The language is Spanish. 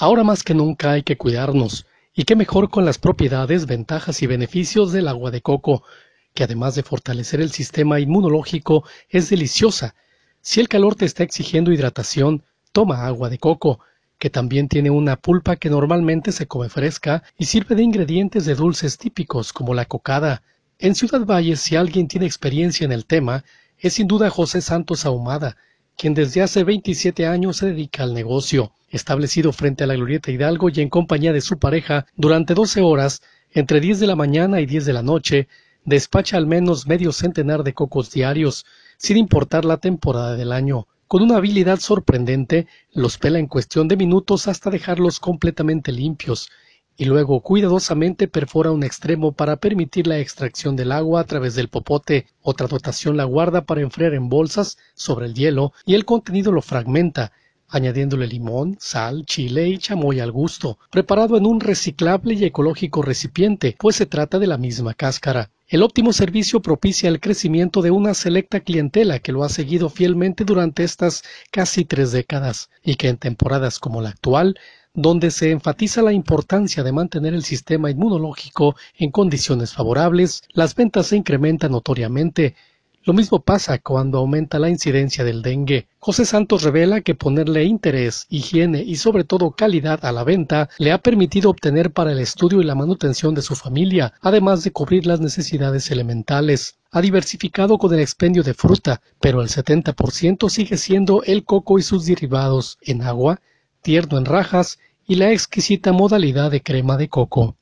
Ahora más que nunca hay que cuidarnos, y qué mejor con las propiedades, ventajas y beneficios del agua de coco, que además de fortalecer el sistema inmunológico, es deliciosa. Si el calor te está exigiendo hidratación, toma agua de coco, que también tiene una pulpa que normalmente se come fresca y sirve de ingredientes de dulces típicos como la cocada. En Ciudad Valles, si alguien tiene experiencia en el tema, es sin duda José Santos Ahumada, quien desde hace 27 años se dedica al negocio, establecido frente a la Glorieta Hidalgo y en compañía de su pareja durante 12 horas, entre 10 de la mañana y 10 de la noche, despacha al menos medio centenar de cocos diarios, sin importar la temporada del año. Con una habilidad sorprendente, los pela en cuestión de minutos hasta dejarlos completamente limpios, y luego cuidadosamente perfora un extremo para permitir la extracción del agua a través del popote. Otra dotación la guarda para enfriar en bolsas sobre el hielo y el contenido lo fragmenta, añadiéndole limón, sal, chile y chamoy al gusto, preparado en un reciclable y ecológico recipiente, pues se trata de la misma cáscara. El óptimo servicio propicia el crecimiento de una selecta clientela que lo ha seguido fielmente durante estas casi tres décadas y que en temporadas como la actual, donde se enfatiza la importancia de mantener el sistema inmunológico en condiciones favorables, las ventas se incrementan notoriamente, lo mismo pasa cuando aumenta la incidencia del dengue. José Santos revela que ponerle interés, higiene y sobre todo calidad a la venta le ha permitido obtener para el estudio y la manutención de su familia, además de cubrir las necesidades elementales. Ha diversificado con el expendio de fruta, pero el 70% sigue siendo el coco y sus derivados en agua, tierno en rajas y la exquisita modalidad de crema de coco.